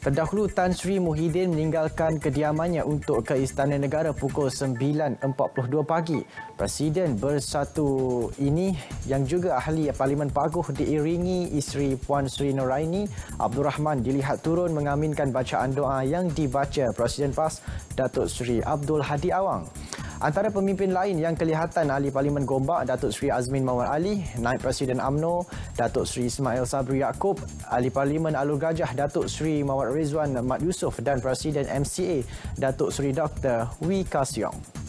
Terdahulu Tan Sri Muhyiddin meninggalkan kediamannya untuk ke Istana Negara pukul 9.42 pagi. Presiden bersatu ini yang juga ahli Parlimen Paguh diiringi isteri Puan Sri Noraini Abdul Rahman dilihat turun mengaminkan bacaan doa yang dibaca Presiden PAS Datuk Sri Abdul Hadi Awang. Antara pemimpin lain yang kelihatan ahli Parlimen Gombak, Datuk Seri Azmin Mawar Ali, Naib Presiden AMNO, Datuk Seri Ismail Sabri Yaakob, ahli Parlimen Alur Gajah, Datuk Seri Mawar Rizwan Mat Yusof dan Presiden MCA, Datuk Seri Dr. Wee Kasyong.